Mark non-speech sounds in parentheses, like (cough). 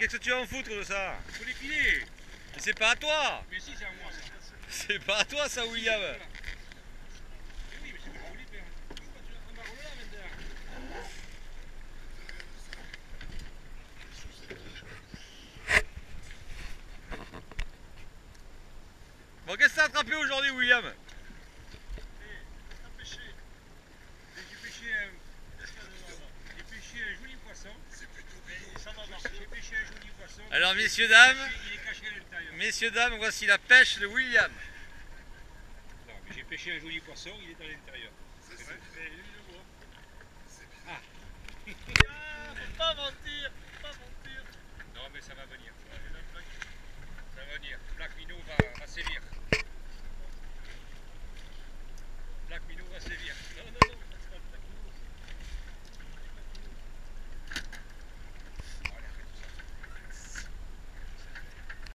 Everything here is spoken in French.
qu'est-ce que tu vas en foutre de ça Faut les filer Mais c'est pas à toi Mais si, c'est à moi ça. C'est pas à toi ça, William maintenant. Bon, qu'est-ce que t'as attrapé aujourd'hui, William? Alors messieurs, dames, messieurs, dames, voici la pêche de William. J'ai pêché un joli poisson, il est à l'intérieur. C'est vrai ah. (laughs) ah Faut pas mentir, faut pas mentir. Non mais ça va venir. Ça va venir.